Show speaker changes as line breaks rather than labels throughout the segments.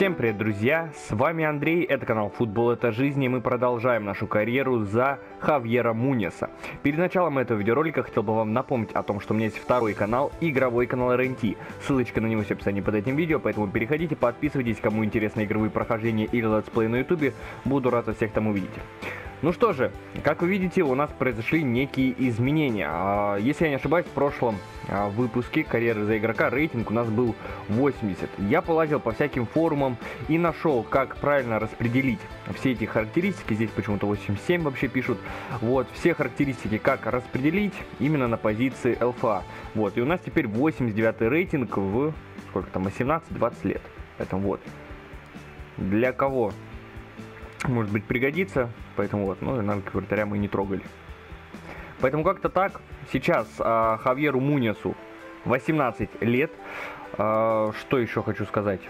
Всем привет, друзья! С вами Андрей, это канал Футбол это жизнь, и мы продолжаем нашу карьеру за Хавьера Мунеса. Перед началом этого видеоролика хотел бы вам напомнить о том, что у меня есть второй канал, игровой канал РНТ. Ссылочка на него в описании под этим видео, поэтому переходите, подписывайтесь, кому интересны игровые прохождения или летсплей на ютубе. Буду рад всех там увидеть. Ну что же, как вы видите, у нас произошли некие изменения. А, если я не ошибаюсь, в прошлом а, выпуске карьеры за игрока рейтинг у нас был 80. Я полазил по всяким форумам и нашел, как правильно распределить все эти характеристики. Здесь почему-то 87 вообще пишут. Вот, все характеристики, как распределить именно на позиции ЛФА. Вот, и у нас теперь 89 рейтинг в, сколько там, 18-20 лет. Поэтому вот. Для кого может быть пригодится. Поэтому вот, ну, навыки вратаря мы не трогали. Поэтому как-то так. Сейчас э, Хавьеру Мунесу 18 лет. Э, что еще хочу сказать?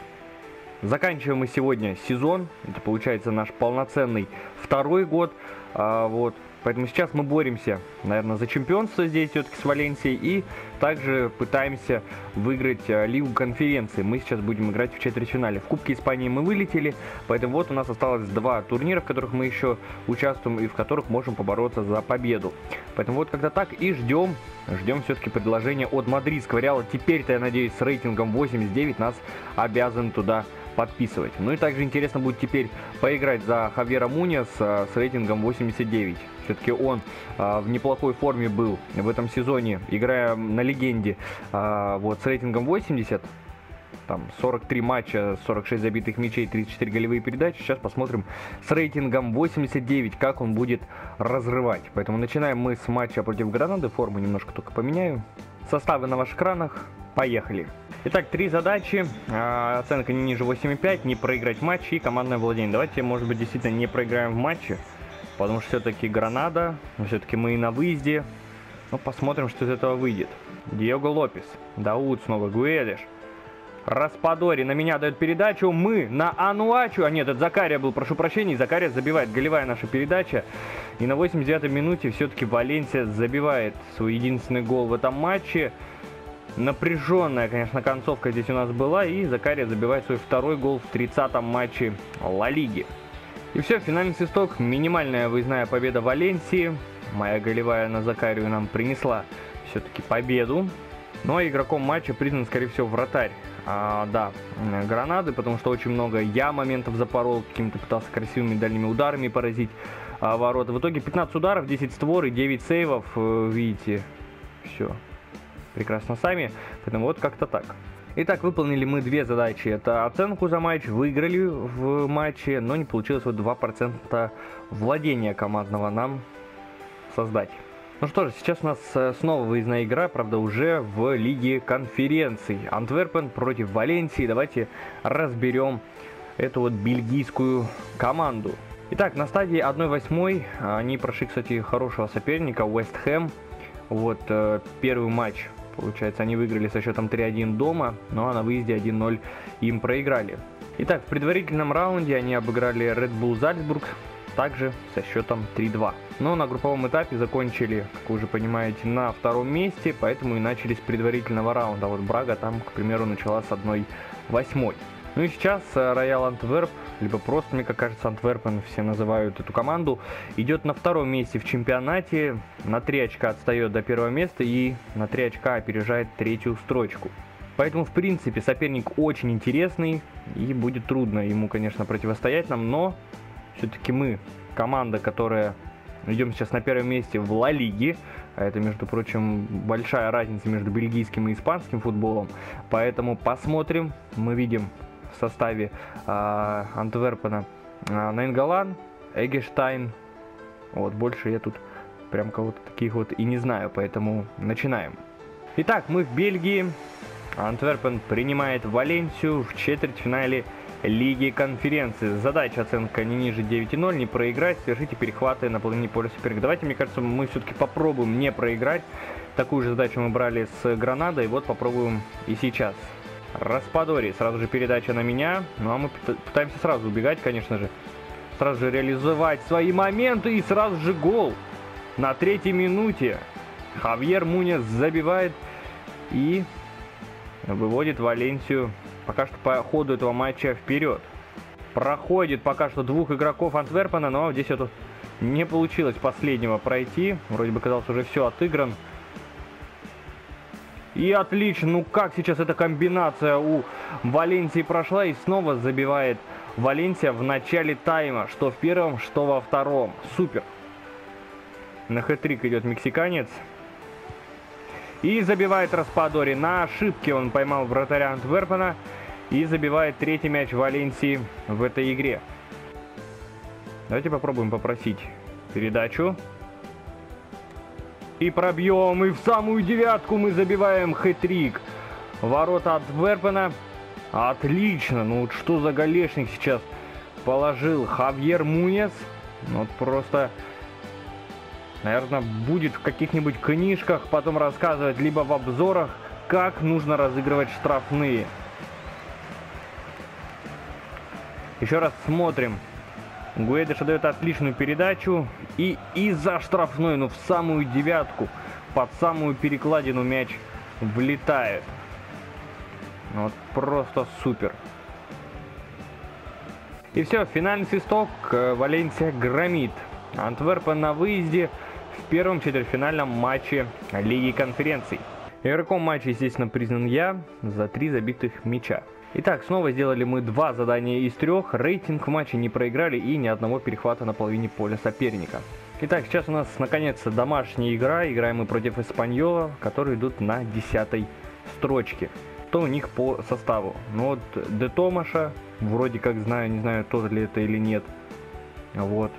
Заканчиваем мы сегодня сезон. Это получается наш полноценный второй год. Э, вот. Поэтому сейчас мы боремся, наверное, за чемпионство здесь все-таки с Валенсией и также пытаемся выиграть э, Лигу конференции. Мы сейчас будем играть в четвертьфинале. В Кубке Испании мы вылетели, поэтому вот у нас осталось два турнира, в которых мы еще участвуем и в которых можем побороться за победу. Поэтому вот когда так и ждем, ждем все-таки предложения от мадридского Реала. Теперь-то, я надеюсь, с рейтингом 89 нас обязан туда подписывать. Ну и также интересно будет теперь поиграть за Хавьера Муниас с рейтингом 89. Все-таки он а, в неплохой форме был в этом сезоне, играя на легенде а, вот с рейтингом 80 там 43 матча, 46 забитых мячей, 34 голевые передачи. Сейчас посмотрим с рейтингом 89, как он будет разрывать. Поэтому начинаем мы с матча против Гранады. Форму немножко только поменяю. Составы на ваших экранах. Поехали. Итак, три задачи. А, оценка не ниже 8,5, не проиграть матч и командное владение. Давайте, может быть, действительно не проиграем в матче. Потому что все-таки Гранада, все-таки мы и на выезде. Ну, посмотрим, что из этого выйдет. Диего Лопес, Дауд снова, Гуэлиш. Распадори на меня дает передачу. Мы на Ануачу. А нет, это Закария был, прошу прощения. Закария забивает. Голевая наша передача. И на 89-й минуте все-таки Валенсия забивает свой единственный гол в этом матче. Напряженная, конечно, концовка здесь у нас была. И Закария забивает свой второй гол в 30-м матче Ла Лиги. И все, финальный свисток. Минимальная выездная победа Валенсии. Моя голевая на Закарию нам принесла все-таки победу. Ну, а игроком матча признан, скорее всего, вратарь. А, да, гранаты, потому что очень много я моментов запорол, каким-то пытался красивыми дальними ударами поразить а, ворота. В итоге 15 ударов, 10 створ и 9 сейвов, э, видите, все прекрасно сами. Поэтому вот как-то так. Итак, выполнили мы две задачи. Это оценку за матч, выиграли в матче, но не получилось вот 2% владения командного нам создать. Ну что же, сейчас у нас э, снова выездная игра, правда уже в Лиге конференций. Антверпен против Валенсии. Давайте разберем эту вот бельгийскую команду. Итак, на стадии 1-8 они прошли, кстати, хорошего соперника, Вест Хэм. Вот э, первый матч, получается, они выиграли со счетом 3-1 дома, а на выезде 1-0 им проиграли. Итак, в предварительном раунде они обыграли Red Bull Зальцбург, также со счетом 3-2. Но на групповом этапе закончили, как вы уже понимаете, на втором месте, поэтому и начали с предварительного раунда. Вот Брага там, к примеру, начала с 1-8. Ну и сейчас Роял Антверп, либо просто, мне как кажется, Антверпен все называют эту команду, идет на втором месте в чемпионате, на 3 очка отстает до первого места и на 3 очка опережает третью строчку. Поэтому, в принципе, соперник очень интересный и будет трудно ему, конечно, противостоять нам, но все-таки мы команда, которая идем сейчас на первом месте в Ла Лиге. А это, между прочим, большая разница между бельгийским и испанским футболом. Поэтому посмотрим. Мы видим составе э, Антверпена э, Найнгалан, Эгештайн. Вот, больше я тут прям кого-то таких вот и не знаю, поэтому начинаем. Итак, мы в Бельгии. Антверпен принимает Валенсию в четвертьфинале Лиги конференции. Задача оценка не ниже 9.0, не проиграть, совершите перехваты на половине поля соперника. Давайте, мне кажется, мы все-таки попробуем не проиграть. Такую же задачу мы брали с Гранадой, вот попробуем и сейчас. Распадори, сразу же передача на меня. Ну а мы пытаемся сразу убегать, конечно же. Сразу же реализовать свои моменты и сразу же гол. На третьей минуте Хавьер Мунес забивает и выводит Валенсию пока что по ходу этого матча вперед. Проходит пока что двух игроков Антверпена, но здесь это не получилось последнего пройти. Вроде бы казалось уже все отыгран. И отлично, ну как сейчас эта комбинация у Валенсии прошла и снова забивает Валенсия в начале тайма, что в первом, что во втором. Супер. На хэтрик идет мексиканец. И забивает Распадори. На ошибке он поймал вратаря Антверпена. И забивает третий мяч Валенсии в этой игре. Давайте попробуем попросить передачу. И пробьем, и в самую девятку мы забиваем хэтрик. Ворота от Верпена. Отлично, ну вот что за голешник сейчас положил Хавьер Мунес. Ну вот просто, наверное, будет в каких-нибудь книжках потом рассказывать, либо в обзорах, как нужно разыгрывать штрафные. Еще раз смотрим. Гуэдеш дает отличную передачу. И из-за штрафной, ну в самую девятку, под самую перекладину мяч влетает. Ну, вот просто супер. И все, финальный свисток. Э, Валенсия громит. Антверпен на выезде в первом четвертьфинальном матче Лиги конференций. Игроком матча, естественно, признан я за три забитых мяча. Итак, снова сделали мы два задания из трех, рейтинг в матче не проиграли и ни одного перехвата на половине поля соперника. Итак, сейчас у нас наконец-то домашняя игра, играем мы против Испаньола, которые идут на десятой строчке. Что у них по составу? Ну вот, Де Томаша, вроде как знаю, не знаю, тот ли это или нет. Вот.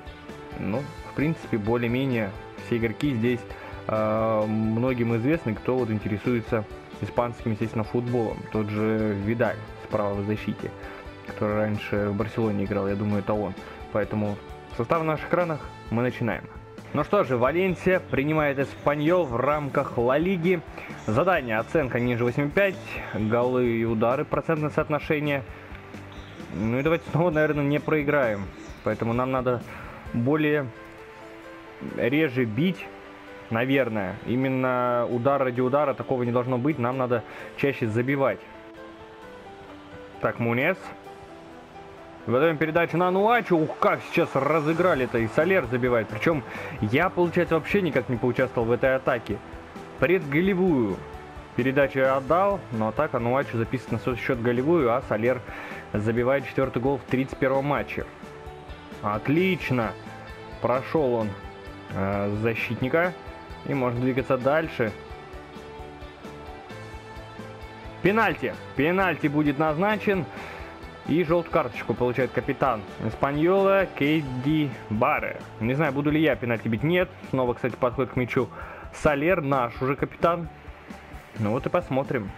Ну, в принципе, более-менее все игроки здесь э, многим известны, кто вот интересуется испанским, естественно, футболом. Тот же Видаль справа в защите, который раньше в Барселоне играл, я думаю, это он. Поэтому состав на наших экранах мы начинаем. Ну что же, Валенсия принимает Эспаньол в рамках Ла Лиги. Задание, оценка ниже 8,5, голы и удары, процентное соотношение. Ну и давайте снова, наверное, не проиграем. Поэтому нам надо более реже бить, наверное. Именно удар ради удара такого не должно быть, нам надо чаще забивать. Так, Мунес. Выдаем передачу на Нуачу. Ух, как сейчас разыграли-то. И Солер забивает. Причем я, получается, вообще никак не поучаствовал в этой атаке. Предголевую передачу я отдал, но атака Нуачу записана на счет голевую, а Солер забивает четвертый гол в 31 матче. Отлично. Прошел он э, защитника. И можно двигаться дальше. Пенальти. Пенальти будет назначен. И желтую карточку получает капитан Испаньола Кейди Баре. Не знаю, буду ли я пенальти бить. Нет. Снова, кстати, подходит к мячу Солер, наш уже капитан. Ну вот и посмотрим.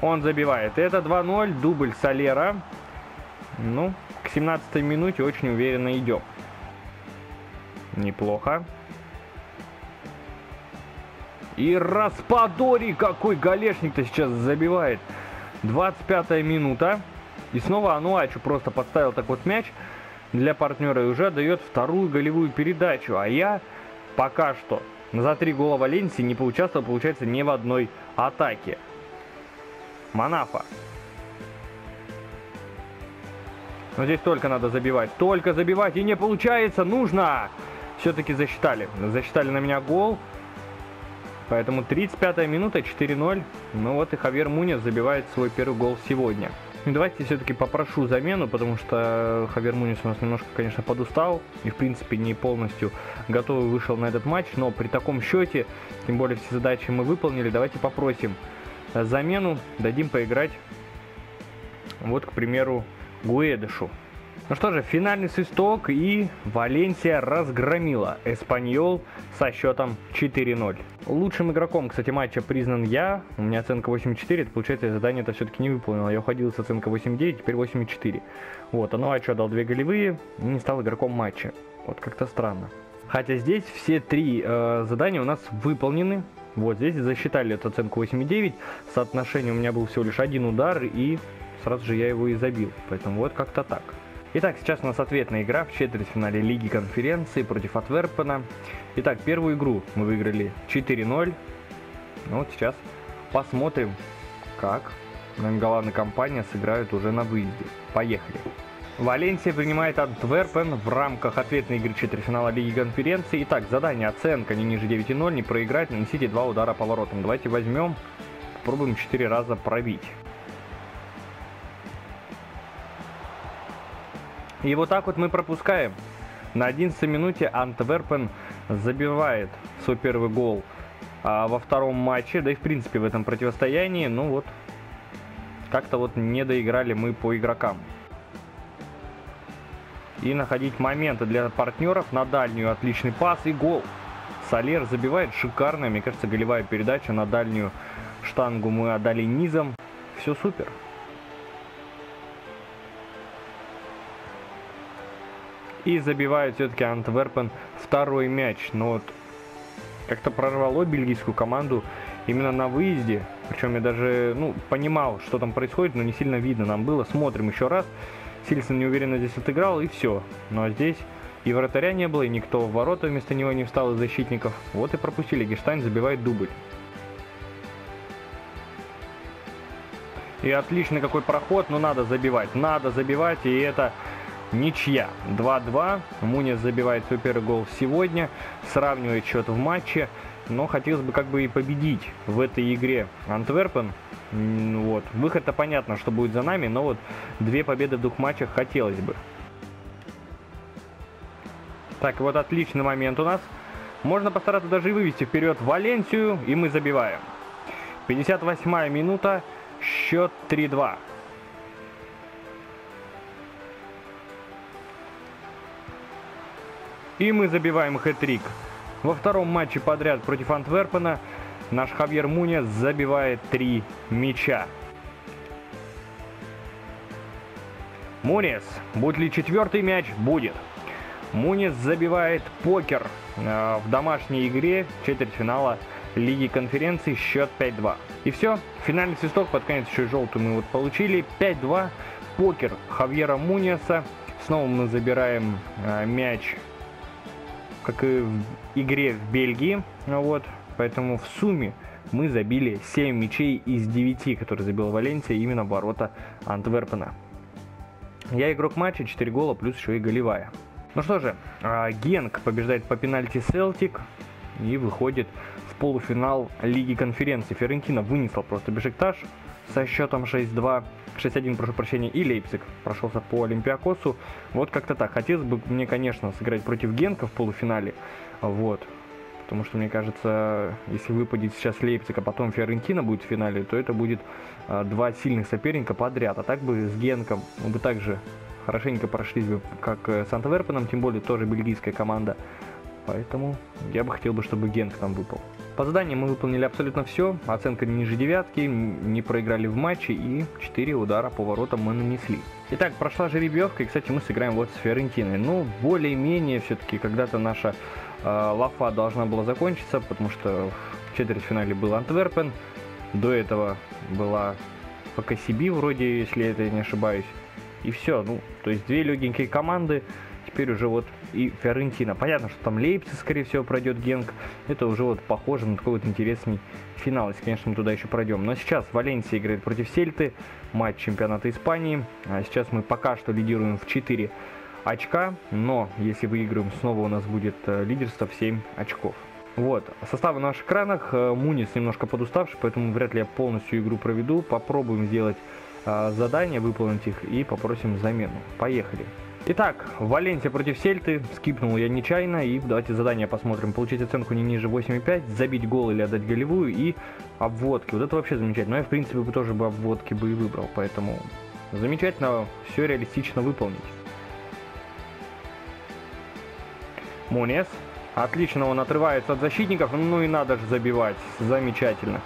Он забивает. Это 2-0, дубль Солера. Ну, к 17 минуте очень уверенно идем. Неплохо. И Распадори, какой галешник-то сейчас забивает. 25 минута. И снова Ануачу просто подставил так вот мяч для партнера и уже дает вторую голевую передачу. А я пока что за три гола Валенсии не поучаствовал, получается, ни в одной атаке. Манафа. Но здесь только надо забивать. Только забивать и не получается. Нужно! Все-таки засчитали. Засчитали на меня гол. Поэтому 35 минута, 4-0. Ну вот и Хавьер Мунес забивает свой первый гол сегодня. Ну, давайте все-таки попрошу замену, потому что Хавьер Мунис у нас немножко, конечно, подустал и, в принципе, не полностью готовый вышел на этот матч, но при таком счете, тем более все задачи мы выполнили, давайте попросим замену, дадим поиграть, вот, к примеру, Гуэдышу. Ну что же, финальный свисток и Валенсия разгромила Эспаньол со счетом 4-0. Лучшим игроком, кстати, матча признан я. У меня оценка 8-4, это получается, я задание это все-таки не выполнил. Я уходил с оценкой 8-9, теперь 8-4. Вот, а Нуачо дал две голевые и не стал игроком матча. Вот как-то странно. Хотя здесь все три э, задания у нас выполнены. Вот здесь засчитали эту оценку 8,9. Соотношение у меня был всего лишь один удар, и сразу же я его и забил. Поэтому вот как-то так. Итак, сейчас у нас ответная игра в четвертьфинале Лиги Конференции против Атверпена. Итак, первую игру мы выиграли 4-0. Ну вот сейчас посмотрим, как Голланд и компания сыграют уже на выезде. Поехали. Валенсия принимает Антверпен в рамках ответной игры четвертьфинала Лиги Конференции. Итак, задание оценка не ниже 9,0, не проиграть, нанесите два удара по воротам. Давайте возьмем, попробуем 4 раза пробить. И вот так вот мы пропускаем. На 11 минуте Антверпен забивает свой первый гол а во втором матче, да и в принципе в этом противостоянии, ну вот, как-то вот не доиграли мы по игрокам. И находить моменты для партнеров на дальнюю отличный пас и гол. Солер забивает шикарно, мне кажется, голевая передача на дальнюю штангу мы отдали низом. Все супер. И забивает все-таки Антверпен второй мяч. Но вот как-то прорвало бельгийскую команду именно на выезде. Причем я даже ну, понимал, что там происходит, но не сильно видно нам было. Смотрим еще раз. Сильсон неуверенно здесь отыграл, и все. Ну а здесь и вратаря не было, и никто в ворота вместо него не встал из защитников. Вот и пропустили. Гештайн забивает дубль. И отличный какой проход, но надо забивать. Надо забивать, и это Ничья. 2-2. Мунис забивает свой первый гол сегодня. Сравнивает счет в матче. Но хотелось бы как бы и победить в этой игре Антверпен. Вот. Выход-то понятно, что будет за нами, но вот две победы в двух матчах хотелось бы. Так, вот отличный момент у нас. Можно постараться даже вывести вперед Валенсию, и мы забиваем. 58 минута, счет 3-2. И мы забиваем хэт-трик. Во втором матче подряд против Антверпена наш Хавьер Муня забивает три мяча. Мунес. Будет ли четвертый мяч? Будет. Мунес забивает покер э, в домашней игре четвертьфинала Лиги конференции счет 5-2. И все, финальный свисток, под конец еще и желтый мы вот получили. 5-2, покер Хавьера Муниеса. Снова мы забираем э, мяч как и в игре в Бельгии. Вот, поэтому в сумме мы забили 7 мячей из 9, которые забил Валенсия именно в ворота Антверпена. Я игрок матча, 4 гола, плюс еще и голевая. Ну что же, а, Генк побеждает по пенальти Селтик и выходит в полуфинал Лиги конференции. Ферентина вынесла просто Бешикташ со счетом 6-2. 6-1, прошу прощения, и Лейпциг прошелся по Олимпиакосу. Вот как-то так. Хотелось бы мне, конечно, сыграть против Генка в полуфинале. Вот. Потому что, мне кажется, если выпадет сейчас Лейпциг, а потом Фиорентина будет в финале, то это будет а, два сильных соперника подряд. А так бы с Генком мы бы также хорошенько прошлись бы, как э, с Антверпеном, тем более тоже бельгийская команда. Поэтому я бы хотел бы, чтобы Генк там выпал. По заданию мы выполнили абсолютно все. Оценка ниже девятки, не проиграли в матче и 4 удара по воротам мы нанесли. Итак, прошла жеребьевка, и, кстати, мы сыграем вот с Фиорентиной. Ну, более-менее все-таки когда-то наша э, лафа должна была закончиться, потому что в четвертьфинале был Антверпен, до этого была ФКСБ вроде, если я это не ошибаюсь. И все, ну, то есть две легенькие команды, теперь уже вот и Фиорентина. Понятно, что там Лейпциг, скорее всего, пройдет Генк. Это уже вот похоже на такой вот интересный финал, если, конечно, мы туда еще пройдем. Но сейчас Валенсия играет против Сельты, матч чемпионата Испании. А сейчас мы пока что лидируем в 4 очка, но если выиграем, снова у нас будет э, лидерство в 7 очков. Вот, составы на наших экранах. Э, Мунис немножко подуставший, поэтому вряд ли я полностью игру проведу. Попробуем сделать э, задание, выполнить их и попросим замену. Поехали. Итак, Валенсия против Сельты. Скипнул я нечаянно. И давайте задание посмотрим. Получить оценку не ниже 8,5, забить гол или отдать голевую и обводки. Вот это вообще замечательно. Но я, в принципе, бы тоже бы обводки бы и выбрал. Поэтому замечательно все реалистично выполнить. Мунес. Отлично он отрывается от защитников. Ну и надо же забивать. Замечательно.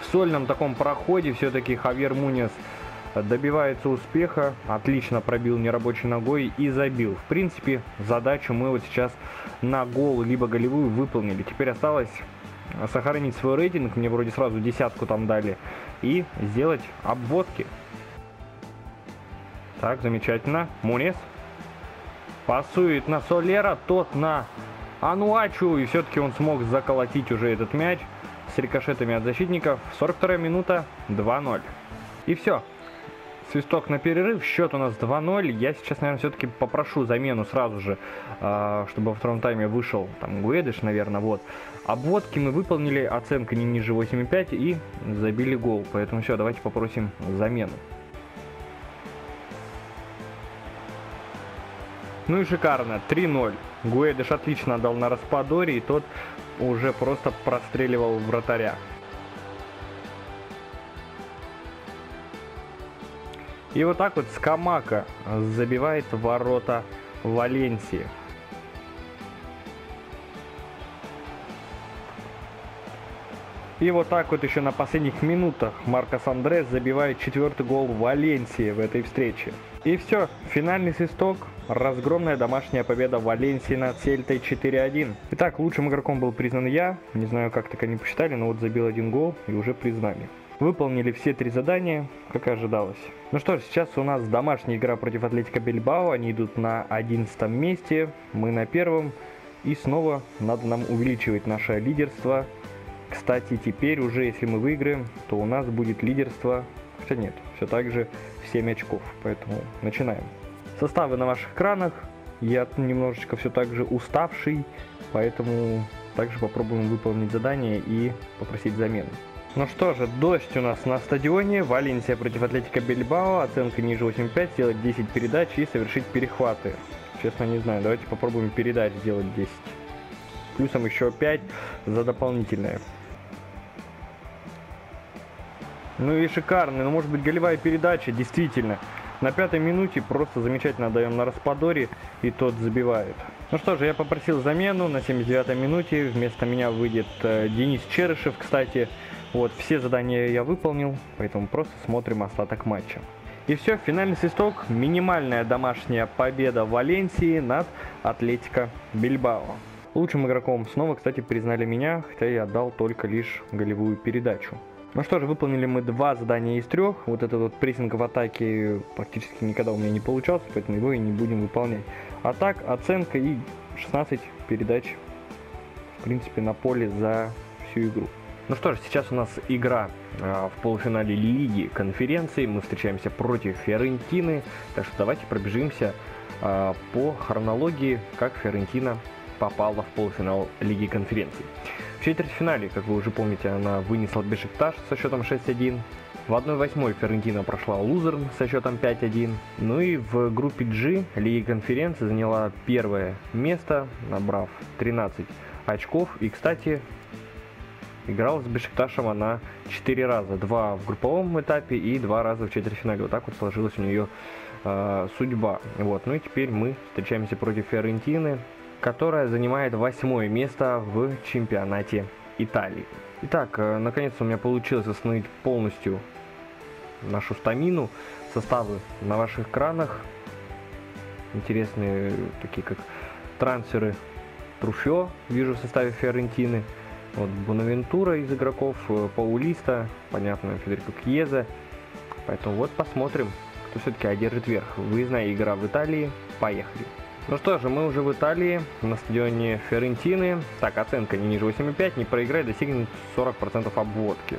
В сольном таком проходе все-таки Хавьер Мунес добивается успеха, отлично пробил нерабочей ногой и забил. В принципе, задачу мы вот сейчас на гол либо голевую выполнили. Теперь осталось сохранить свой рейтинг, мне вроде сразу десятку там дали, и сделать обводки. Так, замечательно. Мунис пасует на Солера, тот на Ануачу, и все-таки он смог заколотить уже этот мяч с рикошетами от защитников. 42 минута, 2-0. И все. Свисток на перерыв, счет у нас 2-0. Я сейчас, наверное, все-таки попрошу замену сразу же, э, чтобы во втором тайме вышел там Гуэдыш, наверное, вот. Обводки мы выполнили, оценка не ниже 8,5 и забили гол. Поэтому все, давайте попросим замену. Ну и шикарно, 3-0. Гуэдыш отлично отдал на Распадоре, и тот уже просто простреливал вратаря. И вот так вот Скамака забивает ворота Валенсии. И вот так вот еще на последних минутах Маркос Андрес забивает четвертый гол Валенсии в этой встрече. И все, финальный свисток, разгромная домашняя победа Валенсии над Сельтой 4-1. Итак, лучшим игроком был признан я, не знаю как так они посчитали, но вот забил один гол и уже признали. Выполнили все три задания, как и ожидалось. Ну что ж, сейчас у нас домашняя игра против Атлетика Бильбао. Они идут на 11 месте, мы на первом. И снова надо нам увеличивать наше лидерство. Кстати, теперь уже, если мы выиграем, то у нас будет лидерство... Хотя нет, все так же в 7 очков. Поэтому начинаем. Составы на ваших экранах. Я немножечко все так же уставший, поэтому также попробуем выполнить задание и попросить замену. Ну что же, дождь у нас на стадионе, Валенсия против Атлетика Бильбао, оценка ниже 8.5, сделать 10 передач и совершить перехваты. Честно не знаю, давайте попробуем передач сделать 10. Плюсом еще 5 за дополнительное. Ну и шикарно, ну может быть голевая передача, действительно. На пятой минуте просто замечательно даем на Распадоре, и тот забивает. Ну что же, я попросил замену на 79-й минуте. Вместо меня выйдет э, Денис Черышев, кстати. Вот, все задания я выполнил, поэтому просто смотрим остаток матча. И все, финальный свисток, минимальная домашняя победа Валенсии над Атлетико Бильбао. Лучшим игроком снова, кстати, признали меня, хотя я отдал только лишь голевую передачу. Ну что же, выполнили мы два задания из трех. Вот этот вот прессинг в атаке практически никогда у меня не получался, поэтому его и не будем выполнять. А так, оценка и 16 передач, в принципе, на поле за всю игру. Ну что ж, сейчас у нас игра э, в полуфинале Лиги конференции. Мы встречаемся против Фиорентины. Так что давайте пробежимся э, по хронологии, как Фиорентина попала в полуфинал Лиги конференции. В четвертьфинале, как вы уже помните, она вынесла Бешикташ со счетом 6-1. В 1-8 Ферентина прошла Лузерн со счетом 5-1. Ну и в группе G Лиги конференции заняла первое место, набрав 13 очков. И, кстати, Играл с Бешикташем она 4 раза. Два в групповом этапе и два раза в четвертьфинале. Вот так вот сложилась у нее э, судьба. Вот. Ну и теперь мы встречаемся против Фиорентины, которая занимает восьмое место в чемпионате Италии. Итак, э, наконец-то у меня получилось восстановить полностью нашу стамину. Составы на ваших экранах. Интересные, такие как трансферы Труфё, вижу в составе Фиорентины. Вот Бонавентура из игроков, э, Паулиста, понятно, Федерико Кьезе. Поэтому вот посмотрим, кто все-таки одержит верх. Выездная игра в Италии. Поехали. Ну что же, мы уже в Италии, на стадионе Ферентины. Так, оценка не ниже 8,5, не проиграй, достигнет 40% обводки.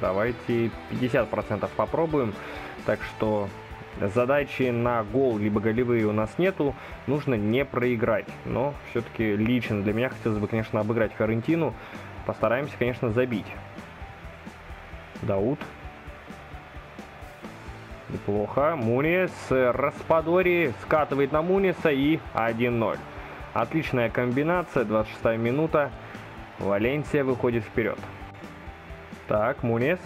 Давайте 50% попробуем. Так что задачи на гол либо голевые у нас нету, нужно не проиграть. Но все-таки лично для меня хотелось бы, конечно, обыграть Ферентину. Постараемся, конечно, забить. Дауд. Неплохо. Мунис Распадори скатывает на Муниса и 1-0. Отличная комбинация, 26 минута. Валенсия выходит вперед. Так, Мунис.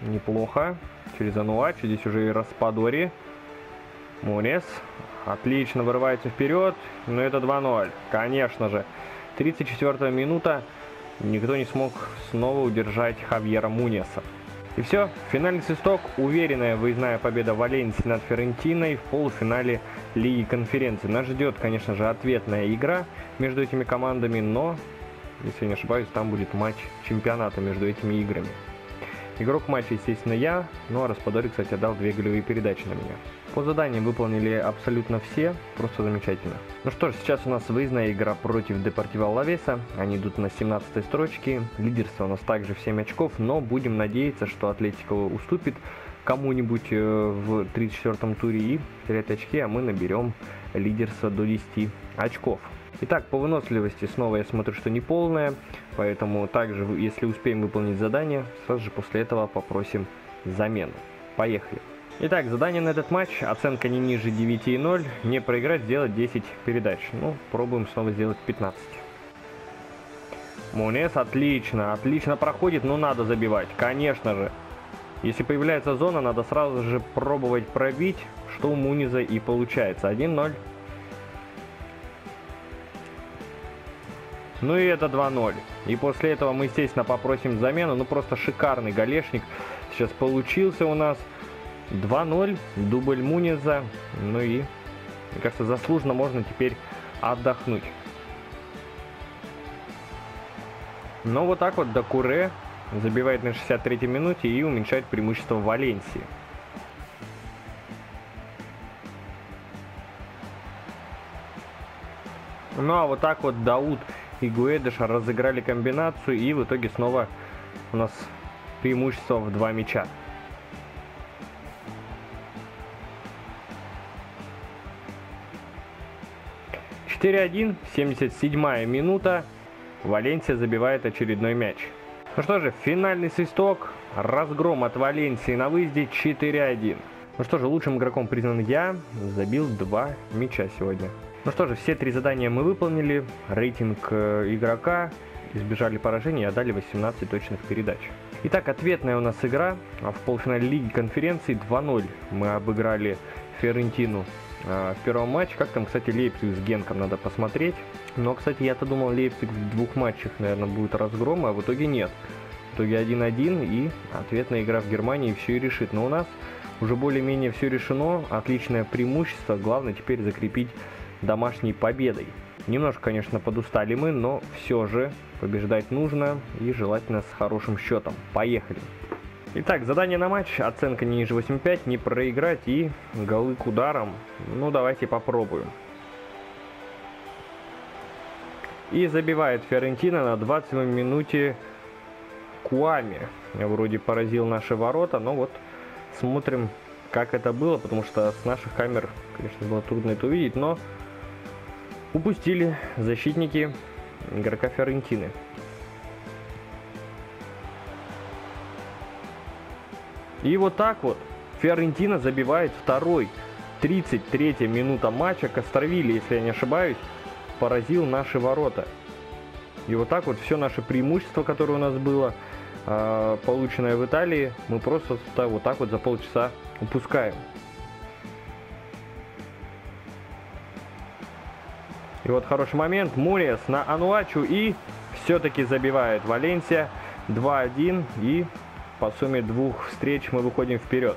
Неплохо. Через Ануачи. Здесь уже и Распадори. Мунис. Отлично вырывается вперед. Но это 2-0. Конечно же. 34 минута никто не смог снова удержать Хавьера Мунеса. И все, финальный свисток, уверенная выездная победа Валенсии над Ферентиной в полуфинале Лиги Конференции. Нас ждет, конечно же, ответная игра между этими командами, но, если не ошибаюсь, там будет матч чемпионата между этими играми. Игрок матча, естественно, я, ну а Распадори, кстати, отдал две голевые передачи на меня. По заданиям выполнили абсолютно все, просто замечательно. Ну что ж, сейчас у нас выездная игра против Депортива Лавеса. Они идут на 17 строчке. Лидерство у нас также в 7 очков, но будем надеяться, что Атлетико уступит кому-нибудь э, в 34-м туре и терять очки, а мы наберем лидерство до 10 очков. Итак, по выносливости снова я смотрю, что не полная, поэтому также, если успеем выполнить задание, сразу же после этого попросим замену. Поехали. Итак, задание на этот матч, оценка не ниже 9,0, не проиграть, сделать 10 передач. Ну, пробуем снова сделать 15. Мунес отлично, отлично проходит, но надо забивать, конечно же. Если появляется зона, надо сразу же пробовать пробить, что у Муниза и получается. 1-0. Ну и это 2-0. И после этого мы, естественно, попросим замену. Ну просто шикарный галешник сейчас получился у нас. 2-0, дубль Муниза. Ну и, мне кажется, заслуженно можно теперь отдохнуть. Но вот так вот Дакуре забивает на 63-й минуте и уменьшает преимущество Валенсии. Ну а вот так вот Дауд и Гуэдыша разыграли комбинацию и в итоге снова у нас преимущество в два мяча. Четыре один, 77 минута. Валенсия забивает очередной мяч. Ну что же, финальный свисток. Разгром от Валенсии на выезде 4-1. Ну что же, лучшим игроком признан я. Забил два мяча сегодня. Ну что же, все три задания мы выполнили. Рейтинг э, игрока. Избежали поражения и отдали 18 точных передач. Итак, ответная у нас игра. В полуфинале Лиги конференции 2-0 мы обыграли Ферентину в первом матче. Как там, кстати, Лейпциг с Генком надо посмотреть. Но, кстати, я-то думал, Лейпциг в двух матчах, наверное, будет разгром, а в итоге нет. В итоге 1-1 и ответная игра в Германии все и решит. Но у нас уже более-менее все решено. Отличное преимущество. Главное теперь закрепить домашней победой. Немножко, конечно, подустали мы, но все же побеждать нужно и желательно с хорошим счетом. Поехали! Итак, задание на матч, оценка не ниже 8.5, не проиграть и голы к ударам. Ну, давайте попробуем. И забивает Ферентина на 20 минуте Куами. Я вроде поразил наши ворота, но вот смотрим, как это было, потому что с наших камер, конечно, было трудно это увидеть, но упустили защитники игрока Ферентины. И вот так вот Фиорентина забивает второй. 33 минута матча. Кастровили, если я не ошибаюсь, поразил наши ворота. И вот так вот все наше преимущество, которое у нас было, а, полученное в Италии, мы просто вот так вот за полчаса упускаем. И вот хороший момент. Муриас на Ануачу и все-таки забивает Валенсия 2-1 и по сумме двух встреч мы выходим вперед.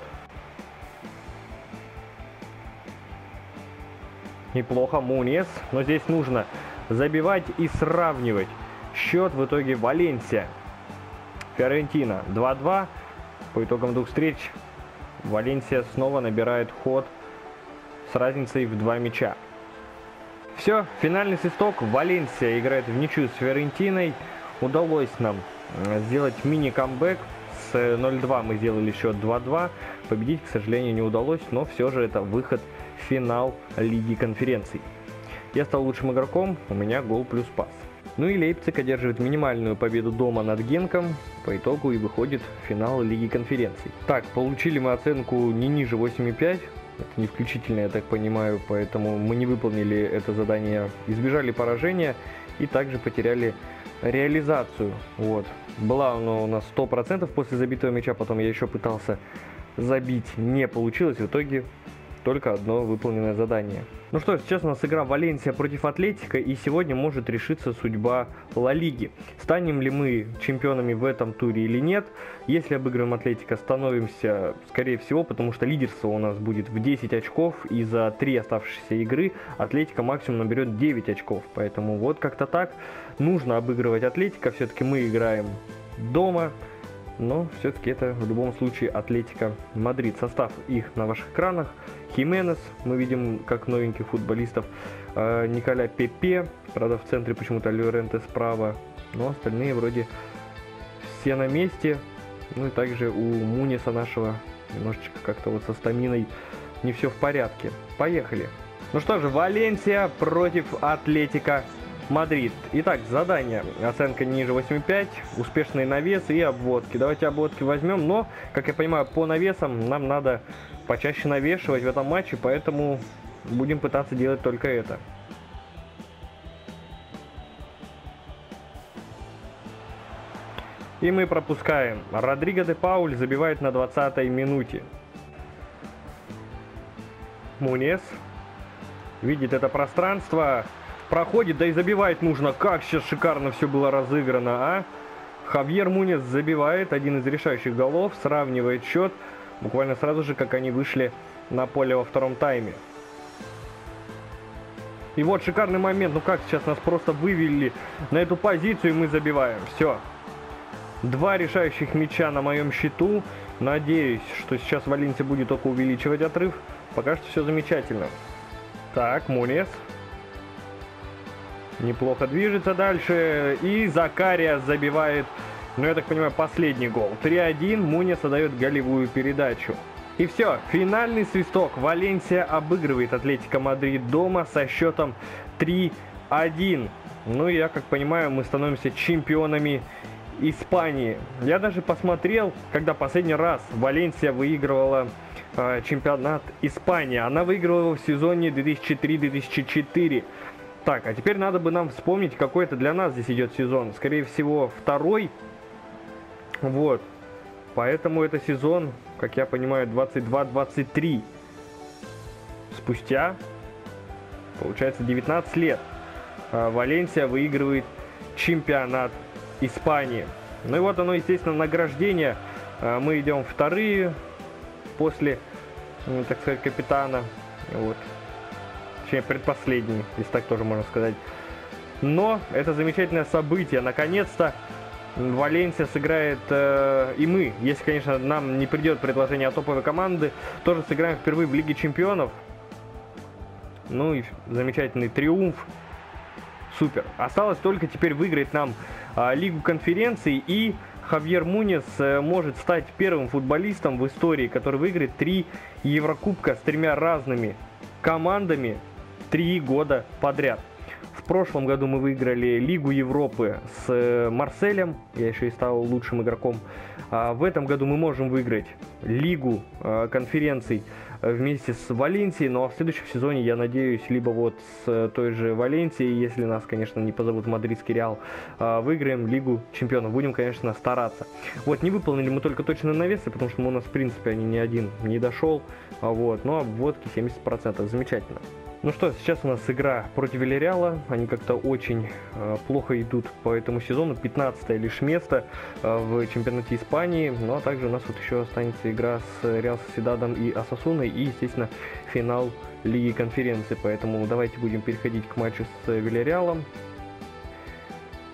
Неплохо Мунес, но здесь нужно забивать и сравнивать. Счет в итоге Валенсия. Фиорентина 2-2. По итогам двух встреч Валенсия снова набирает ход с разницей в два мяча. Все, финальный свисток. Валенсия играет в ничью с Фиорентиной. Удалось нам сделать мини-камбэк. С 0-2 мы сделали счет 2-2. Победить, к сожалению, не удалось, но все же это выход в финал Лиги конференций. Я стал лучшим игроком, у меня гол плюс пас. Ну и Лейпциг одерживает минимальную победу дома над Генком, по итогу и выходит в финал Лиги конференций. Так, получили мы оценку не ниже 8,5, это не включительно, я так понимаю, поэтому мы не выполнили это задание, избежали поражения и также потеряли реализацию. Вот. Была она у нас 100% после забитого мяча, потом я еще пытался забить, не получилось, в итоге только одно выполненное задание. Ну что, сейчас у нас игра Валенсия против Атлетика, и сегодня может решиться судьба Ла Лиги. Станем ли мы чемпионами в этом туре или нет? Если обыграем Атлетика, становимся, скорее всего, потому что лидерство у нас будет в 10 очков, и за 3 оставшиеся игры Атлетика максимум наберет 9 очков. Поэтому вот как-то так. Нужно обыгрывать Атлетика, все-таки мы играем дома, но все-таки это в любом случае Атлетика Мадрид. Состав их на ваших экранах. Хименес, мы видим как новеньких футболистов. Э, Николя Пепе, правда в центре почему-то Льоренте справа. Но остальные вроде все на месте. Ну и также у Муниса нашего Немножечко как-то вот со стаминой не все в порядке. Поехали. Ну что же, Валенсия против Атлетика Мадрид. Итак, задание. Оценка ниже 8,5, успешный навес и обводки. Давайте обводки возьмем, но, как я понимаю, по навесам нам надо почаще навешивать в этом матче, поэтому будем пытаться делать только это. И мы пропускаем. Родриго де Пауль забивает на 20-й минуте. Мунес видит это пространство, проходит, да и забивать нужно. Как сейчас шикарно все было разыграно, а? Хавьер Мунес забивает один из решающих голов, сравнивает счет буквально сразу же, как они вышли на поле во втором тайме. И вот шикарный момент, ну как сейчас нас просто вывели на эту позицию, и мы забиваем. Все. Два решающих мяча на моем счету. Надеюсь, что сейчас Валенсия будет только увеличивать отрыв. Пока что все замечательно. Так, Мунес. Неплохо движется дальше. И Закария забивает, ну я так понимаю, последний гол. 3-1. Мунес отдает голевую передачу. И все, финальный свисток. Валенсия обыгрывает Атлетика Мадрид дома со счетом 3-1. Ну, я как понимаю, мы становимся чемпионами Испании. Я даже посмотрел, когда последний раз Валенсия выигрывала э, чемпионат Испании. Она выигрывала в сезоне 2003-2004. Так, а теперь надо бы нам вспомнить, какой это для нас здесь идет сезон. Скорее всего, второй. Вот. Поэтому это сезон, как я понимаю, 22-23. Спустя, получается, 19 лет э, Валенсия выигрывает чемпионат Испании. Ну и вот оно, естественно, награждение. А, мы идем вторые после, ну, так сказать, капитана. Вот. Точнее, предпоследний, если так тоже можно сказать. Но это замечательное событие. Наконец-то Валенсия сыграет, э, и мы, если, конечно, нам не придет предложение от топовой команды, тоже сыграем впервые в Лиге Чемпионов. Ну и замечательный триумф Супер. Осталось только теперь выиграть нам а, Лигу конференций и Хавьер Мунес а, может стать первым футболистом в истории, который выиграет три Еврокубка с тремя разными командами три года подряд. Прошлом году мы выиграли Лигу Европы с э, Марселем, я еще и стал лучшим игроком. А в этом году мы можем выиграть Лигу э, конференций вместе с Валенсией, ну а в следующем сезоне, я надеюсь, либо вот с э, той же Валенсией, если нас, конечно, не позовут Мадридский Реал, выиграем Лигу Чемпионов. Будем, конечно, стараться. Вот, не выполнили мы только точно навесы, потому что у нас, в принципе, они ни один не дошел, а вот, но обводки 70%, замечательно. Ну что, сейчас у нас игра против Вильяреала. Они как-то очень э, плохо идут по этому сезону. 15 лишь место э, в чемпионате Испании. Ну а также у нас вот еще останется игра с Реал Соседадом и Асасуной. И, естественно, финал Лиги конференции. Поэтому давайте будем переходить к матчу с Вильяреалом.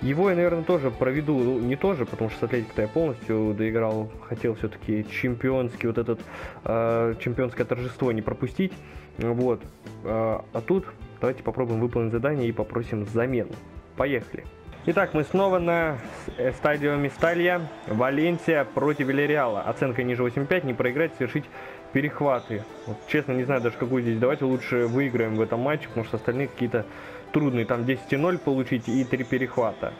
Его я, наверное, тоже проведу, ну, не тоже, потому что с Атлетикой я полностью доиграл, хотел все-таки чемпионский вот этот, э, чемпионское торжество не пропустить. Вот. А, а тут давайте попробуем выполнить задание и попросим замену. Поехали. Итак, мы снова на э, стадионе Сталья. Валенсия против Вильяреала. Оценка ниже 8.5, не проиграть, совершить перехваты. Вот, честно, не знаю даже какую здесь. Давайте лучше выиграем в этом матче, потому что остальные какие-то трудные. Там 10-0 получить и 3 перехвата.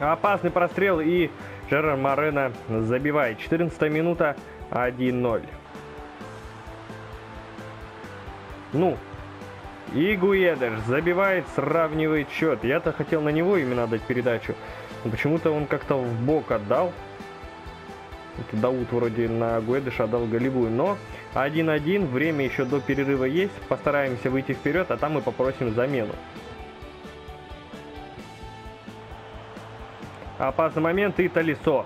Опасный прострел и Жерар Морено забивает. 14 минута 1-0. Ну, и Гуедеш забивает, сравнивает счет. Я-то хотел на него именно дать передачу. Но почему-то он как-то в бок отдал. Это Дауд вроде на Гуэдыша отдал голевую. Но 1-1, время еще до перерыва есть. Постараемся выйти вперед, а там мы попросим замену. Опасный момент и Талисо.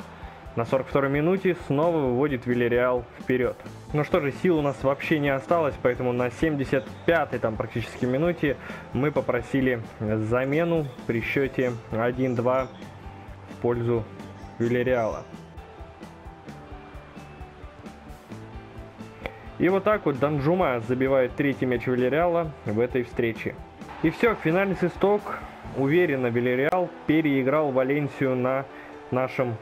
На 42-й минуте снова выводит Вильяреал вперед. Ну что же, сил у нас вообще не осталось, поэтому на 75-й там практически минуте мы попросили замену при счете 1-2 в пользу Вильяреала. И вот так вот Данжума забивает третий мяч Вильяреала в этой встрече. И все, финальный свисток. Уверенно Вильяреал переиграл Валенсию на нашем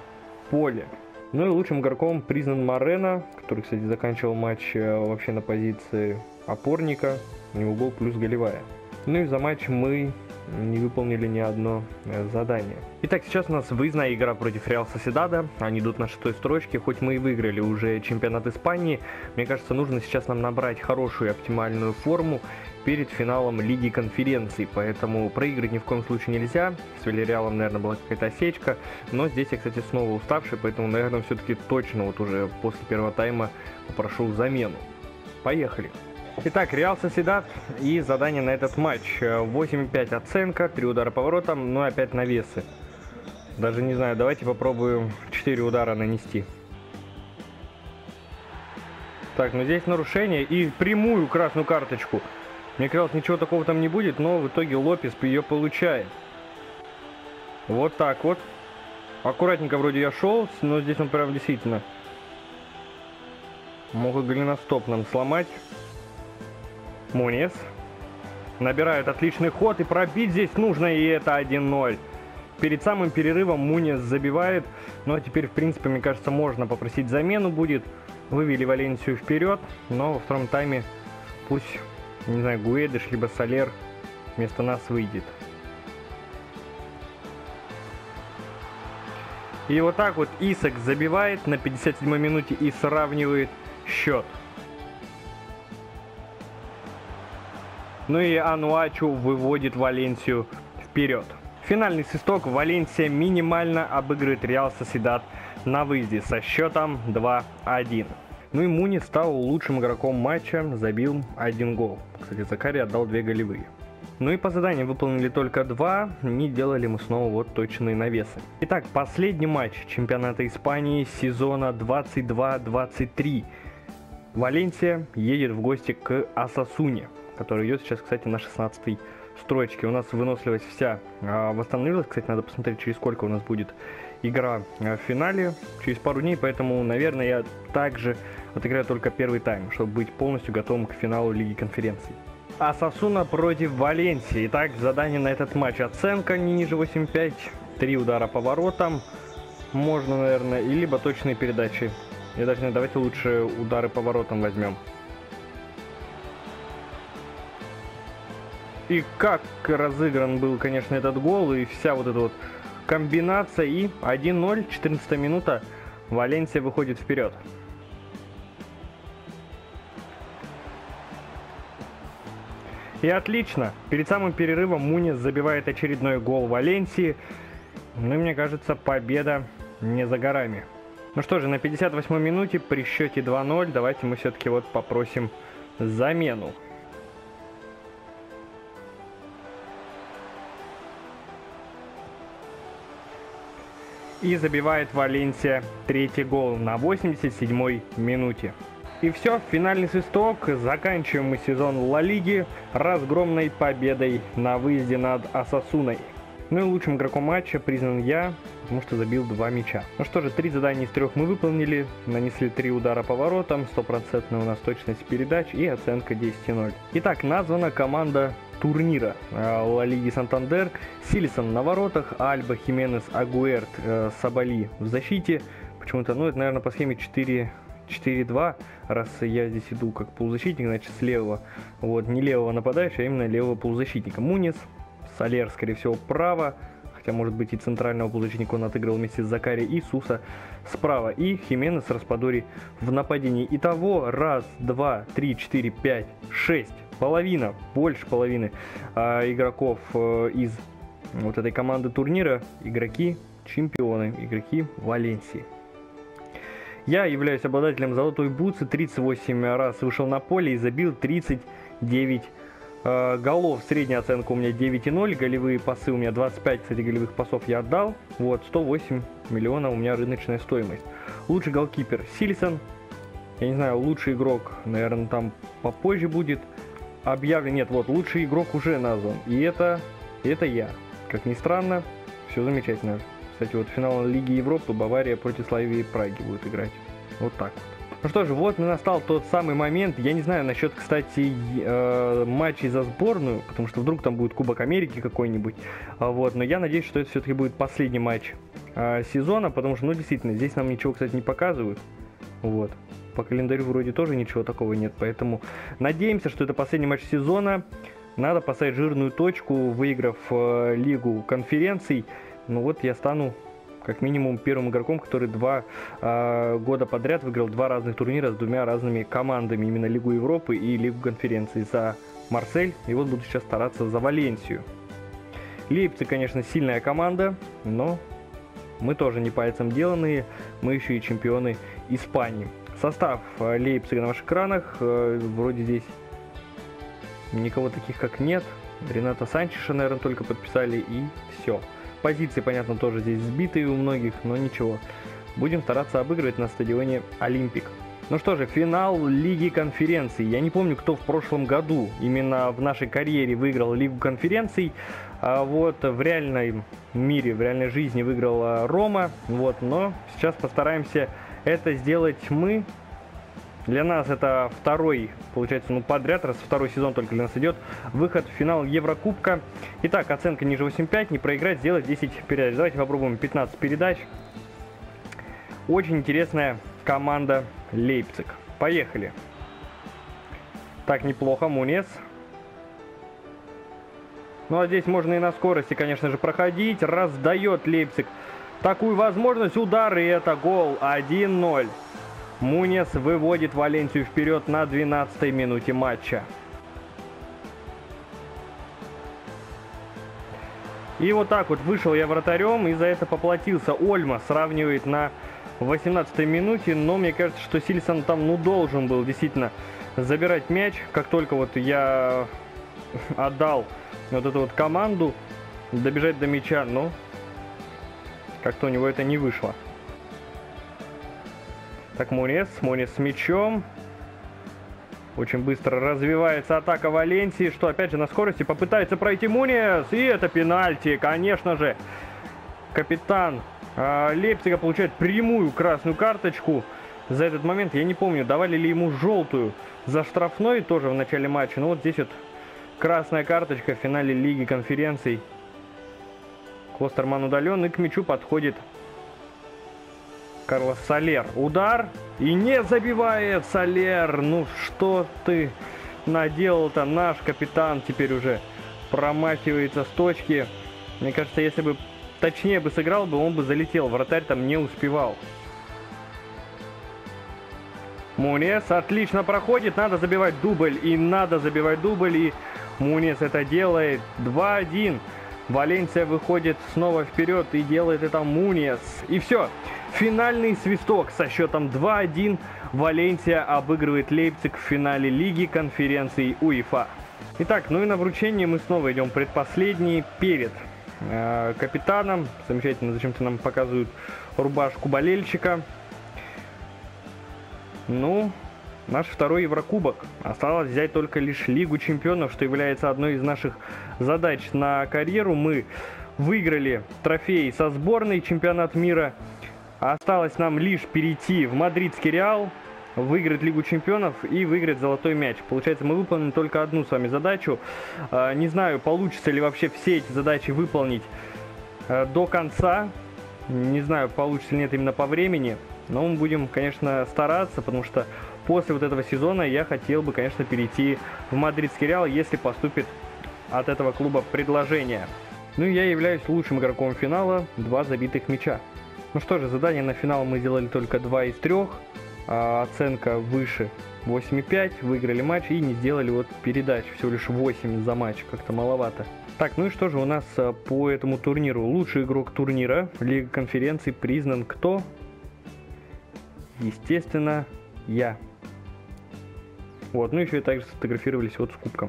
поле. Ну и лучшим игроком признан Марена, который, кстати, заканчивал матч э, вообще на позиции опорника. У него был плюс голевая. Ну и за матч мы не выполнили ни одно э, задание. Итак, сейчас у нас выездная игра против Реал Соседада. Они идут на шестой строчке. Хоть мы и выиграли уже чемпионат Испании, мне кажется, нужно сейчас нам набрать хорошую оптимальную форму перед финалом Лиги конференций, поэтому проиграть ни в коем случае нельзя. С Вильяреалом, наверное, была какая-то осечка, но здесь я, кстати, снова уставший, поэтому, наверное, все-таки точно вот уже после первого тайма попрошу замену. Поехали! Итак, Реал Соседат и задание на этот матч. 8,5 оценка, 3 удара поворотом, ну и опять навесы. Даже не знаю, давайте попробуем 4 удара нанести. Так, ну здесь нарушение и прямую красную карточку. Мне казалось, ничего такого там не будет, но в итоге Лопес ее получает. Вот так вот. Аккуратненько вроде я шел, но здесь он прям действительно мог и голеностоп нам сломать. Мунис. Набирает отличный ход и пробить здесь нужно, и это 1-0. Перед самым перерывом Мунис забивает. Ну а теперь, в принципе, мне кажется, можно попросить замену будет. Вывели Валенсию вперед, но во втором тайме пусть, не знаю, Гуэдыш либо Солер вместо нас выйдет. И вот так вот Исак забивает на 57 минуте и сравнивает счет. Ну и Ануачу выводит Валенсию вперед. Финальный свисток Валенсия минимально обыгрывает Реал Соседат на выезде со счетом 2-1. Ну и Муни стал лучшим игроком матча, забил один гол. Кстати, Закари отдал две голевые. Ну и по заданию выполнили только два, не делали мы снова вот точные навесы. Итак, последний матч чемпионата Испании сезона 22-23. Валенсия едет в гости к Асасуне который идет сейчас, кстати, на 16 строчке. У нас выносливость вся а, восстановилась. Кстати, надо посмотреть, через сколько у нас будет игра а, в финале. Через пару дней, поэтому, наверное, я также отыграю только первый тайм, чтобы быть полностью готовым к финалу Лиги конференций. А Сосуна против Валенсии. Итак, задание на этот матч. Оценка не ниже 8-5. Три удара по воротам. Можно, наверное, и либо точные передачи. Я даже давайте лучше удары по воротам возьмем. И как разыгран был, конечно, этот гол, и вся вот эта вот комбинация. И 1-0, 14 минута, Валенсия выходит вперед. И отлично. Перед самым перерывом Мунис забивает очередной гол Валенсии. Ну и мне кажется, победа не за горами. Ну что же, на 58 минуте при счете 2-0 давайте мы все-таки вот попросим замену. и забивает Валенсия третий гол на 87-й минуте. И все, финальный свисток, заканчиваем мы сезон Ла Лиги разгромной победой на выезде над Асасуной. Ну и лучшим игроком матча признан я, потому что забил два мяча. Ну что же, три задания из трех мы выполнили, нанесли три удара по воротам, стопроцентная у нас точность передач и оценка 10-0. Итак, названа команда турнира э, Ла Лиги Сантандер. Силисон на воротах, Альба, Хименес, Агуэрт, э, Сабали в защите. Почему-то, ну, это, наверное, по схеме 4 4-2, раз я здесь иду как полузащитник, значит, слева, вот, не левого нападающего, а именно левого полузащитника. Мунис, Солер, скорее всего, право, хотя, может быть, и центрального полузащитника он отыграл вместе с Закари и Суса справа, и Хименес Распадори в нападении. Итого, раз, два, три, четыре, пять, шесть половина, больше половины э, игроков э, из вот этой команды турнира игроки чемпионы, игроки Валенсии. Я являюсь обладателем золотой бутсы, 38 раз вышел на поле и забил 39 э, голов. Средняя оценка у меня 9,0, голевые пасы у меня 25, кстати, голевых пасов я отдал. Вот, 108 миллионов у меня рыночная стоимость. Лучший голкипер Сильсон. Я не знаю, лучший игрок, наверное, там попозже будет объявлен, нет, вот, лучший игрок уже назван. И это, это я. Как ни странно, все замечательно. Кстати, вот финал Лиги Европы Бавария против Славии Праги будет играть. Вот так вот. Ну что же, вот настал тот самый момент. Я не знаю насчет, кстати, э, матчей за сборную, потому что вдруг там будет Кубок Америки какой-нибудь. А вот, но я надеюсь, что это все-таки будет последний матч э, сезона, потому что, ну, действительно, здесь нам ничего, кстати, не показывают. Вот. По календарю вроде тоже ничего такого нет, поэтому надеемся, что это последний матч сезона. Надо поставить жирную точку, выиграв э, лигу конференций. Ну вот я стану как минимум первым игроком, который два э, года подряд выиграл два разных турнира с двумя разными командами, именно Лигу Европы и Лигу конференций за Марсель. И вот буду сейчас стараться за Валенсию. Лейпциг, конечно, сильная команда, но мы тоже не пальцем деланные, мы еще и чемпионы Испании. Состав э, Лейпцига на ваших экранах, э, вроде здесь никого таких как нет. Рената Санчеша, наверное, только подписали и все. Позиции, понятно, тоже здесь сбитые у многих, но ничего. Будем стараться обыгрывать на стадионе Олимпик. Ну что же, финал Лиги конференций. Я не помню, кто в прошлом году именно в нашей карьере выиграл Лигу конференций. А вот в реальном мире, в реальной жизни выиграла Рома. Вот, но сейчас постараемся это сделать мы. Для нас это второй, получается, ну подряд, раз второй сезон только для нас идет, выход в финал Еврокубка. Итак, оценка ниже 8.5, не проиграть, сделать 10 передач. Давайте попробуем 15 передач. Очень интересная команда Лейпциг. Поехали. Так, неплохо, Мунес. Ну а здесь можно и на скорости, конечно же, проходить. Раздает Лейпциг такую возможность. Удар, и это гол 1-0. Мунес выводит Валенсию вперед на 12-й минуте матча. И вот так вот вышел я вратарем, и за это поплатился. Ольма сравнивает на 18-й минуте, но мне кажется, что Сильсон там ну должен был действительно забирать мяч. Как только вот я отдал вот эту вот команду, добежать до мяча, но как-то у него это не вышло. Так, Мунес, Мунес с мячом. Очень быстро развивается атака Валенсии, что опять же на скорости попытается пройти Мунес. И это пенальти, конечно же. Капитан э, Лейпцига получает прямую красную карточку за этот момент. Я не помню, давали ли ему желтую за штрафной тоже в начале матча. Но вот здесь вот красная карточка в финале Лиги конференций. Клостерман удален и к мячу подходит Карлос Солер. Удар. И не забивает Солер. Ну что ты наделал-то? Наш капитан теперь уже промахивается с точки. Мне кажется, если бы точнее бы сыграл бы, он бы залетел. Вратарь там не успевал. Мунес отлично проходит. Надо забивать дубль. И надо забивать дубль. И Мунес это делает. 2-1. Валенсия выходит снова вперед и делает это Мунес. И все. Финальный свисток со счетом 2-1. Валенсия обыгрывает Лейпциг в финале Лиги конференции УЕФА. Итак, ну и на вручение мы снова идем предпоследний перед э, капитаном. Замечательно, зачем-то нам показывают рубашку болельщика. Ну, наш второй Еврокубок. Осталось взять только лишь Лигу Чемпионов, что является одной из наших задач на карьеру. Мы выиграли трофей со сборной чемпионат мира Осталось нам лишь перейти в мадридский Реал, выиграть Лигу Чемпионов и выиграть золотой мяч. Получается, мы выполним только одну с вами задачу. А, не знаю, получится ли вообще все эти задачи выполнить а, до конца. Не знаю, получится ли нет именно по времени. Но мы будем, конечно, стараться, потому что после вот этого сезона я хотел бы, конечно, перейти в мадридский Реал, если поступит от этого клуба предложение. Ну и я являюсь лучшим игроком финала, два забитых мяча. Ну что же, задание на финал мы сделали только 2 из 3. А оценка выше 8,5. Выиграли матч и не сделали вот передач. Всего лишь 8 за матч. Как-то маловато. Так, ну и что же у нас а, по этому турниру? Лучший игрок турнира Лига конференции признан кто? Естественно, я. Вот, ну еще и также сфотографировались вот с кубком.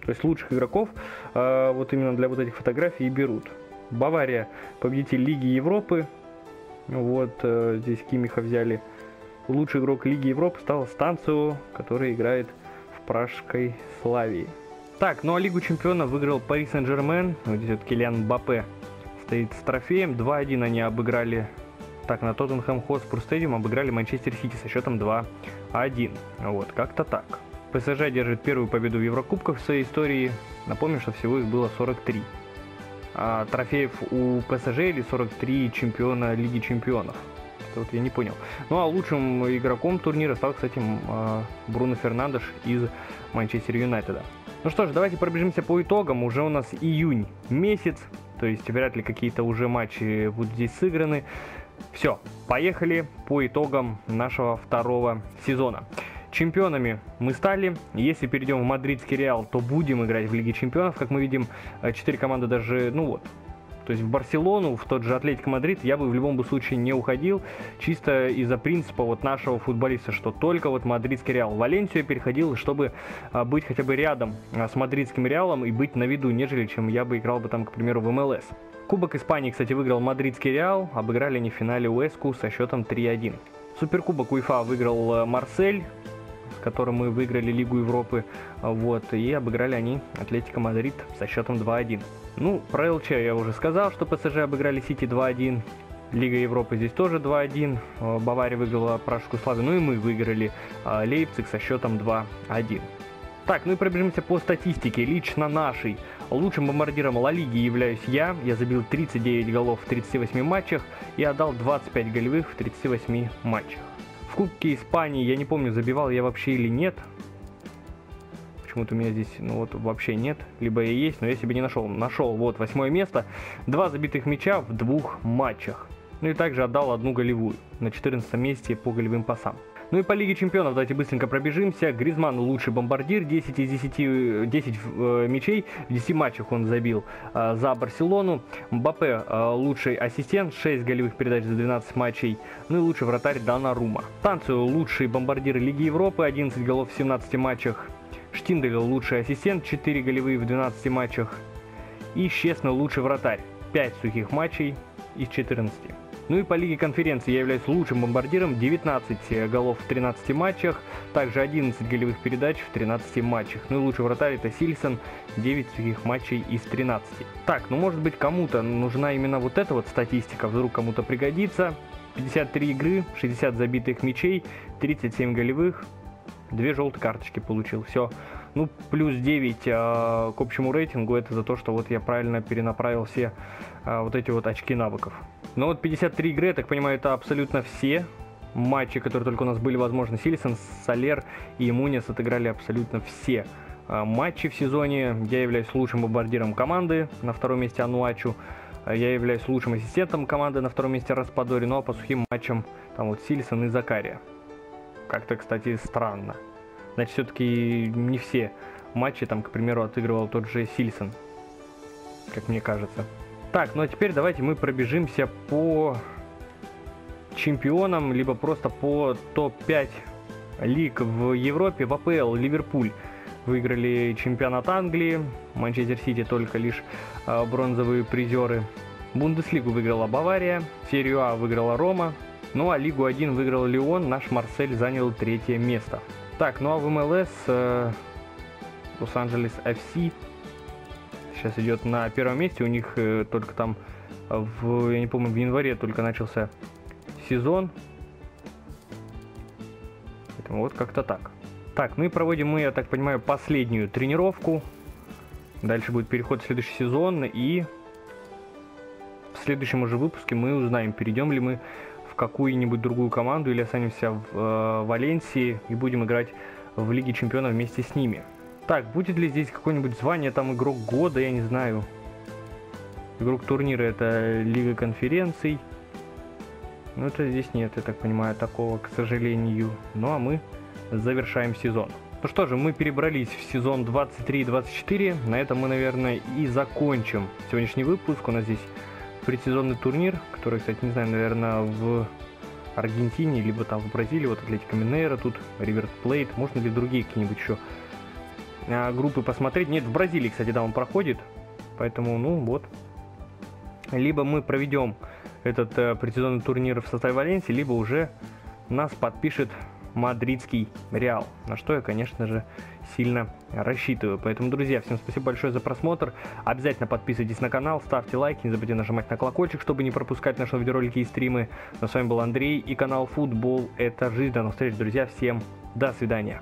То есть лучших игроков э, вот именно для вот этих фотографий и берут. Бавария победитель Лиги Европы. Вот э, здесь Кимиха взяли. Лучший игрок Лиги Европы стал Станцио, который играет в пражской Славии. Так, ну а Лигу Чемпионов выиграл Пари Сен-Жермен. Вот здесь вот Килиан Бапе стоит с трофеем. 2-1 они обыграли. Так, на Тоттенхэм Хотспур Стадиум обыграли Манчестер Сити со счетом 2-1. Вот, как-то так. ПСЖ держит первую победу в Еврокубках в своей истории. Напомню, что всего их было 43. А, трофеев у ПСЖ или 43 чемпиона Лиги Чемпионов. Это вот я не понял. Ну а лучшим игроком турнира стал, кстати, а, Бруно Фернандеш из Манчестер Юнайтеда. Ну что ж, давайте пробежимся по итогам. Уже у нас июнь месяц, то есть вряд ли какие-то уже матчи будут здесь сыграны. Все, поехали по итогам нашего второго сезона. Чемпионами мы стали. Если перейдем в Мадридский Реал, то будем играть в Лиге Чемпионов. Как мы видим, э, четыре команды даже, ну вот, то есть в Барселону, в тот же Атлетико Мадрид я бы в любом случае не уходил, чисто из-за принципа вот нашего футболиста, что только вот мадридский Реал. В Валенсию переходил, чтобы а, быть хотя бы рядом а, с мадридским Реалом и быть на виду, нежели чем я бы играл бы там, к примеру, в МЛС. Кубок Испании, кстати, выиграл мадридский Реал, обыграли они в финале Уэску со счетом 3-1. Суперкубок УЕФА выиграл э, Марсель, с которым мы выиграли Лигу Европы, вот, и обыграли они Атлетико Мадрид со счетом 2-1. Ну, про ЛЧ я уже сказал, что ПСЖ обыграли Сити 2-1. Лига Европы здесь тоже 2-1. Э, Бавария выиграла Пражскую Славию. Ну и мы выиграли э, Лейпциг со счетом 2-1. Так, ну и пробежимся по статистике. Лично нашей лучшим бомбардиром Ла Лиги являюсь я. Я забил 39 голов в 38 матчах и отдал 25 голевых в 38 матчах. Кубке Испании, я не помню, забивал я вообще или нет. Почему-то у меня здесь, ну вот, вообще нет. Либо я есть, но я себе не нашел. Нашел, вот, восьмое место. Два забитых мяча в двух матчах. Ну и также отдал одну голевую на 14 месте по голевым пасам. Ну и по Лиге Чемпионов давайте быстренько пробежимся. Гризман лучший бомбардир, 10 из 10, 10 э, мячей в 10 матчах он забил э, за Барселону. Мбаппе э, лучший ассистент, 6 голевых передач за 12 матчей. Ну и лучший вратарь Дана Рума. Станцию лучший бомбардир Лиги Европы, 11 голов в 17 матчах. Штиндель лучший ассистент, 4 голевые в 12 матчах. И Щесно лучший вратарь, 5 сухих матчей из 14. Ну и по Лиге конференции я являюсь лучшим бомбардиром, 19 голов в 13 матчах, также 11 голевых передач в 13 матчах. Ну и лучший вратарь это Сильсон, 9 сухих матчей из 13. Так, ну может быть кому-то нужна именно вот эта вот статистика, вдруг кому-то пригодится. 53 игры, 60 забитых мячей, 37 голевых, Две желтые карточки получил. Все. Ну, плюс 9 э, к общему рейтингу. Это за то, что вот я правильно перенаправил все э, вот эти вот очки навыков. Но вот 53 игры, я так понимаю, это абсолютно все матчи, которые только у нас были возможны. Силисон, Солер и Мунис отыграли абсолютно все э, матчи в сезоне. Я являюсь лучшим бомбардиром команды. На втором месте Ануачу. Я являюсь лучшим ассистентом команды на втором месте Распадори. Ну а по сухим матчам там вот Силисон и Закария. Как-то, кстати, странно. Значит, все-таки не все матчи, там, к примеру, отыгрывал тот же Сильсон, как мне кажется. Так, ну а теперь давайте мы пробежимся по чемпионам, либо просто по топ-5 лиг в Европе. В АПЛ Ливерпуль выиграли чемпионат Англии, Манчестер Сити только лишь э, бронзовые призеры. Бундеслигу выиграла Бавария, серию А выиграла Рома, ну а Лигу 1 выиграл Леон, наш Марсель занял третье место. Так, ну а в МЛС э, Лос-Анджелес FC сейчас идет на первом месте. У них э, только там, в, я не помню, в январе только начался сезон. Поэтому вот как-то так. Так, ну и проводим мы, я так понимаю, последнюю тренировку. Дальше будет переход в следующий сезон. И в следующем уже выпуске мы узнаем, перейдем ли мы какую-нибудь другую команду или останемся в э, Валенсии и будем играть в Лиге Чемпионов вместе с ними. Так, будет ли здесь какое-нибудь звание, там игрок года, я не знаю. Игрок турнира это Лига конференций. Ну это здесь нет, я так понимаю, такого, к сожалению. Ну а мы завершаем сезон. Ну что же, мы перебрались в сезон 23-24. На этом мы, наверное, и закончим сегодняшний выпуск. У нас здесь предсезонный турнир, который, кстати, не знаю, наверное, в Аргентине, либо там в Бразилии, вот Атлетика Минейра, тут Ривер Плейт, можно ли другие какие-нибудь еще группы посмотреть? Нет, в Бразилии, кстати, да, он проходит, поэтому, ну, вот. Либо мы проведем этот э, предсезонный турнир в составе Валенсии, либо уже нас подпишет мадридский Реал, на что я, конечно же, сильно рассчитываю. Поэтому, друзья, всем спасибо большое за просмотр. Обязательно подписывайтесь на канал, ставьте лайки, не забудьте нажимать на колокольчик, чтобы не пропускать наши видеоролики и стримы. Но с вами был Андрей и канал Футбол. Это жизнь. До новых встреч, друзья. Всем до свидания.